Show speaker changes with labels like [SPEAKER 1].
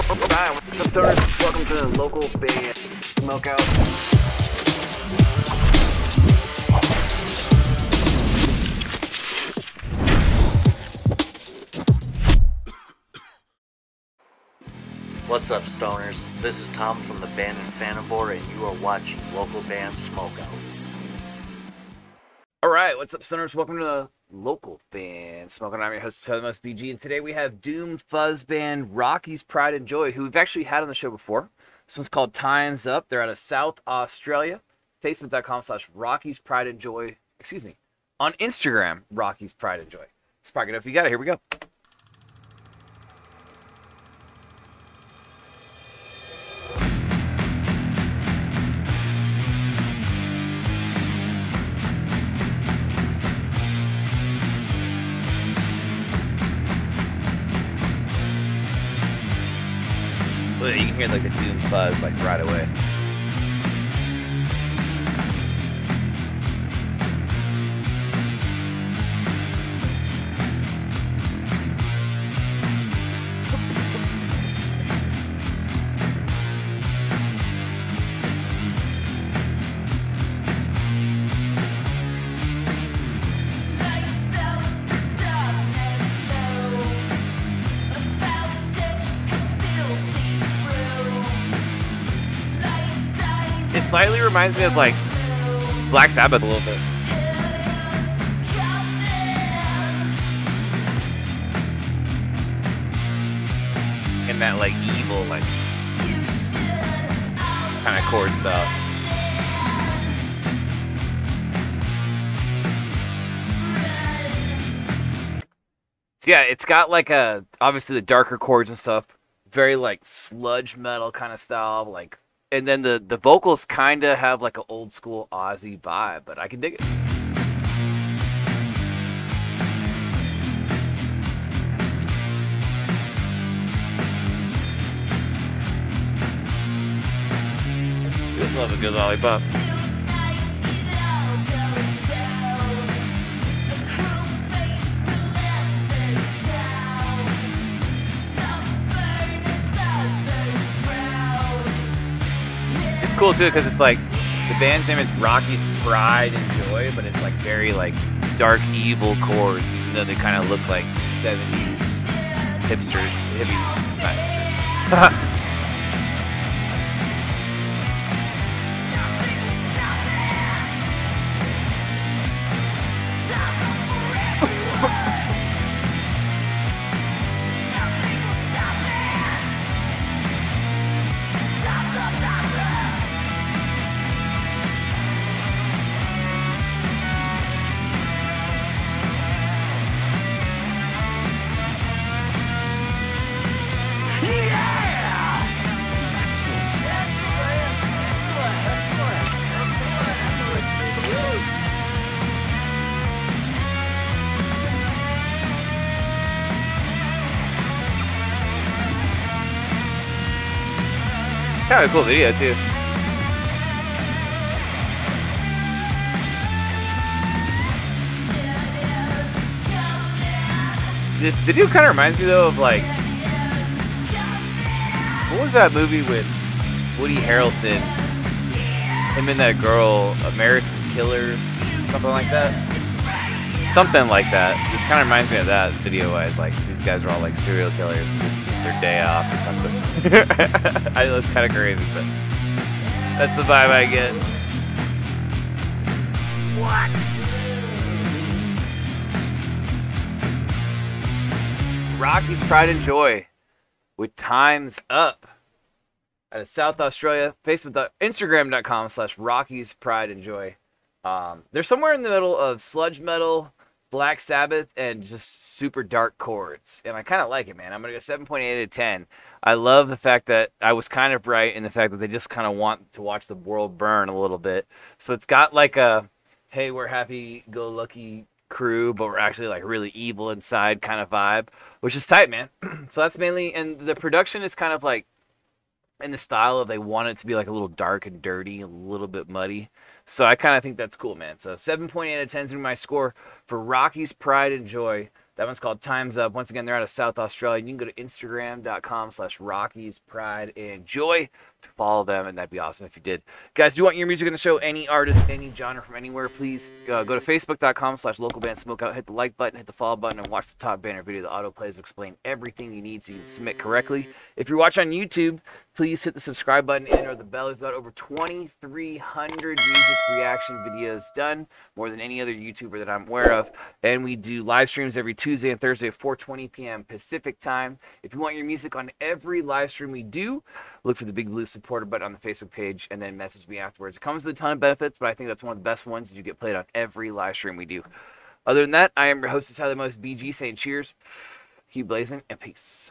[SPEAKER 1] What's up, stoners? Welcome to the local band Smokeout.
[SPEAKER 2] What's up, stoners? This is Tom from the band Infanivore, and you are watching local band Smokeout.
[SPEAKER 1] Alright, what's up, stoners? Welcome to the local band Smokeout. I'm your host, Southern Most BG, and today we have Doom Fuzz Band Rocky's Pride and Joy, who we've actually had on the show before. This one's called Time's Up. They're out of South Australia. Facebook.com slash Rocky's Pride and Joy. Excuse me. On Instagram, Rocky's Pride and Joy. Spark it up if you got it. Here we go. You can hear like the Doom Fuzz like right away. It slightly reminds me of like Black Sabbath a little bit. And that like evil like kind of chord stuff. So yeah, it's got like a obviously the darker chords and stuff, very like sludge metal kind of style, like and then the the vocals kind of have like an old school Aussie vibe, but I can dig it. Just love a good lollipop. Cool too because it's like the band's name is Rocky's Pride and Joy, but it's like very like dark evil chords, even though they kind of look like 70s hipsters, hippies. Kind of a cool video too. This video kind of reminds me though of like what was that movie with Woody Harrelson? Him and that girl, American Killers, something like that. Something like that. This kind of reminds me of that video wise. Like these guys are all like serial killers. And it's just their day off or something. I know it's kind of crazy, but that's the vibe I get. What? Rocky's Pride and Joy with Times Up out of South Australia. Facebook, Instagram.com slash Rocky's Pride and Joy. Um, they're somewhere in the middle of sludge metal, Black Sabbath, and just super dark chords. And I kind of like it, man. I'm going to go 7.8 out of 10. I love the fact that I was kind of right in the fact that they just kind of want to watch the world burn a little bit. So it's got like a, hey, we're happy go lucky crew, but we're actually like really evil inside kind of vibe, which is tight, man. so that's mainly, and the production is kind of like in the style of they want it to be like a little dark and dirty, a little bit muddy. So I kind of think that's cool, man. So 7.8 out of 10 is my score for Rocky's Pride and Joy That one's called Time's Up. Once again, they're out of South Australia. You can go to Instagram.com slash Rocky's Pride and Joy to follow them, and that'd be awesome if you did. Guys, do you want your music on the show? Any artist, any genre from anywhere, please uh, go to Facebook.com slash local band smokeout, hit the like button, hit the follow button, and watch the top banner video. The auto plays will explain everything you need so you can submit correctly. If you're watching on YouTube, please hit the subscribe button and or the bell. We've got over 2,300 music reaction videos done, more than any other YouTuber that I'm aware of. And we do live streams every Tuesday and Thursday at 4:20 p.m. Pacific time. If you want your music on every live stream we do, look for the big blue supporter button on the Facebook page and then message me afterwards. It comes with a ton of benefits, but I think that's one of the best ones. You get played on every live stream we do. Other than that, I am your host, Tyler Most BG, saying cheers, keep blazing, and peace.